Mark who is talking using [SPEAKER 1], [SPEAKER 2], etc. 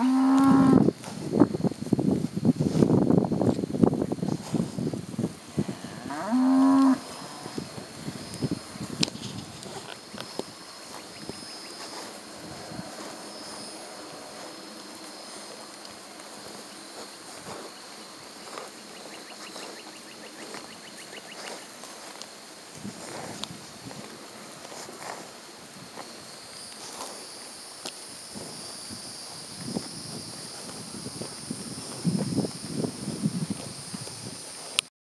[SPEAKER 1] Mm-hmm.